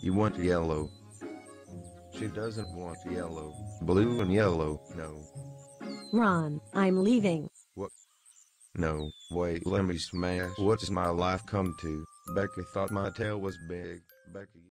You want yellow. She doesn't want yellow. Blue and yellow, no. Ron, I'm leaving. What? No, wait, let me smash. What's my life come to? Becky thought my tail was big. Becky.